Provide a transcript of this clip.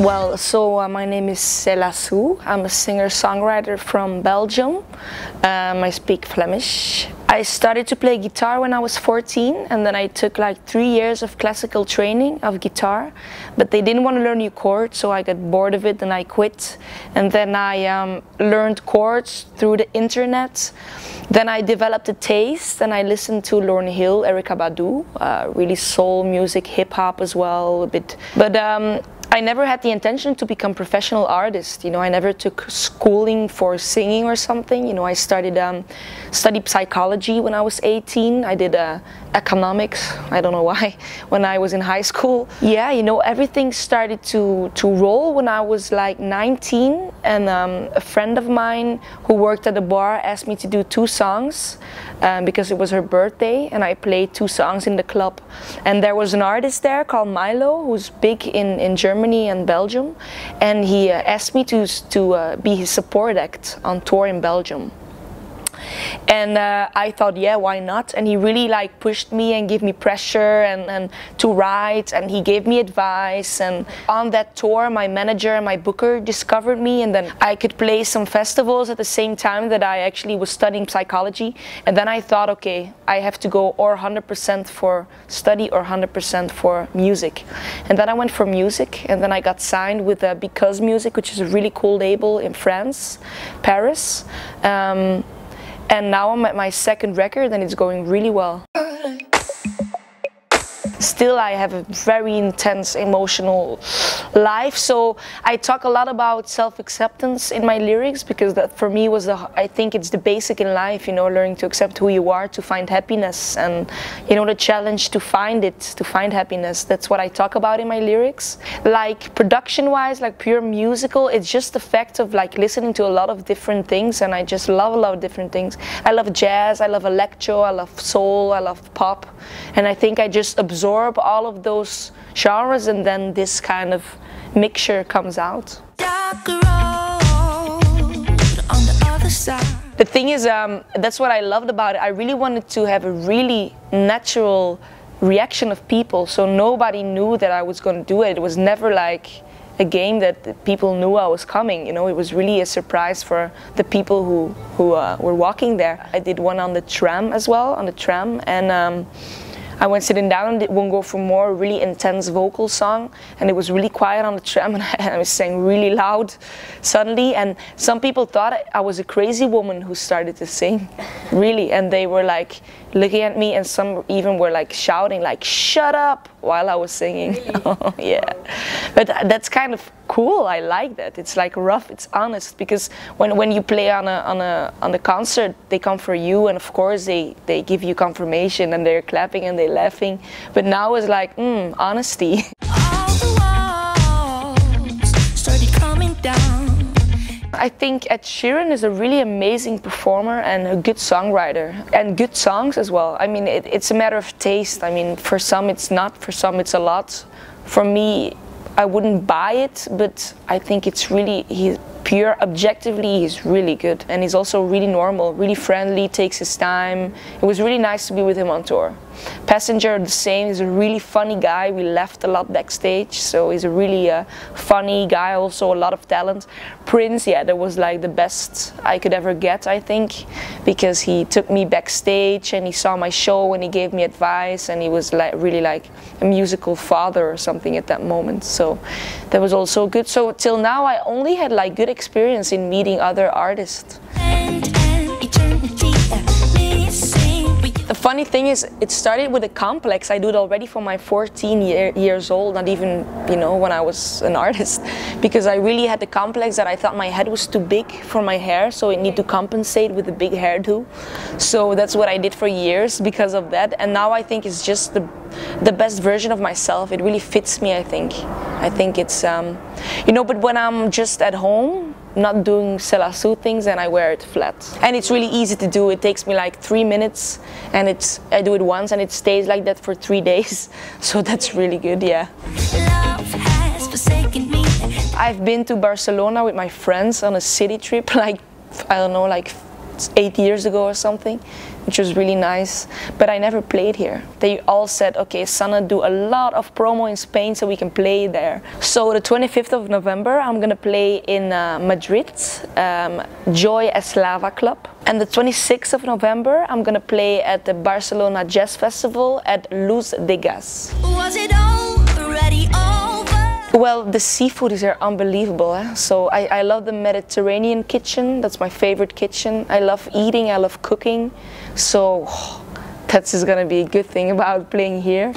Well, so uh, my name is Selah Sue. I'm a singer-songwriter from Belgium. Um, I speak Flemish. I started to play guitar when I was 14 and then I took like three years of classical training of guitar but they didn't want to learn new chords so I got bored of it and I quit and then I um, learned chords through the internet then I developed a taste and I listened to Lauryn Hill, Erykah Badu, uh, really soul music, hip hop as well a bit but um, I never had the intention to become a professional artist. You know, I never took schooling for singing or something. You know, I started um, studied psychology when I was 18. I did uh, economics. I don't know why. When I was in high school, yeah, you know, everything started to to roll when I was like 19. And um, a friend of mine who worked at the bar asked me to do two songs um, because it was her birthday, and I played two songs in the club. And there was an artist there called Milow, who's big in in Germany and Belgium, and he uh, asked me to to uh, be his support act on tour in Belgium and uh, I thought yeah why not? And he really like pushed me and gave me pressure and, and to write and he gave me advice. And on that tour my manager and my booker discovered me and then I could play some festivals at the same time that I actually was studying psychology. And then I thought okay I have to go or 100% for study or 100% for music. And then I went for music and then I got signed with uh, Because Music which is a really cool label in France Paris. Um, and now I'm at my second record and it's going really well. Still, I have a very intense emotional life, so I talk a lot about self-acceptance in my lyrics because that for me was the, I think it's the basic in life, you know, learning to accept who you are, to find happiness, and you know, the challenge to find it, to find happiness. That's what I talk about in my lyrics. Like production-wise, like pure musical, it's just the fact of like listening to a lot of different things, and I just love a lot of different things. I love jazz, I love electro, I love soul, I love pop, and I think I just absorb absorb all of those genres and then this kind of mixture comes out. The thing is, um, that's what I loved about it. I really wanted to have a really natural reaction of people, so nobody knew that I was going to do it. It was never like a game that people knew I was coming. You know, it was really a surprise for the people who who uh, were walking there. I did one on the tram as well, on the tram, and. Um, I went sitting down and one go for more really intense vocal song. And it was really quiet on the tram and I was saying really loud suddenly. And some people thought I was a crazy woman who started to sing really. And they were like looking at me and some even were like shouting like shut up while I was singing. Really? yeah. But that's kind of cool. I like that. It's like rough. It's honest because when, when you play on a on a on a concert they come for you and of course they they give you confirmation and they're clapping and they're laughing. But now it's like mm, honesty I think Ed Sheeran is a really amazing performer and a good songwriter and good songs as well. I mean, it, it's a matter of taste. I mean, for some it's not, for some it's a lot. For me, I wouldn't buy it, but I think it's really, he's pure objectively he's really good. And he's also really normal really friendly takes his time. It was really nice to be with him on tour. Passenger the same. He's a really funny guy. We left a lot backstage so he's a really uh, funny guy also a lot of talent. Prince yeah that was like the best i could ever get i think because he took me backstage and he saw my show and he gave me advice and he was like really like a musical father or something at that moment. So that was also good. So till now i only had like good experience in meeting other artists. The funny thing is, it started with a complex. I do it already from my 14 year, years old, not even, you know, when I was an artist. Because I really had the complex that I thought my head was too big for my hair, so it need to compensate with a big hairdo. So that's what I did for years because of that. And now I think it's just the, the best version of myself. It really fits me, I think. I think it's, um, you know, but when I'm just at home, not doing Selah Sue things and I wear it flat. And it's really easy to do. It takes me like three minutes and it's I do it once and it stays like that for three days. So that's really good, yeah. I've been to Barcelona with my friends on a city trip like, I don't know, like eight years ago or something. which was really nice. But I never played here. They all said, okay, Sana, do a lot of promo in Spain so we can play there. So the 25th of November, I'm gonna play in uh, Madrid, um, Joy Eslava Club. And the 26th of November, I'm gonna play at the Barcelona Jazz Festival at Luz de Gas. Well, the seafood is here unbelievable. Eh? So I, I love the Mediterranean kitchen. That's my favorite kitchen. I love eating. I love cooking. So that's just gonna be a good thing about playing here.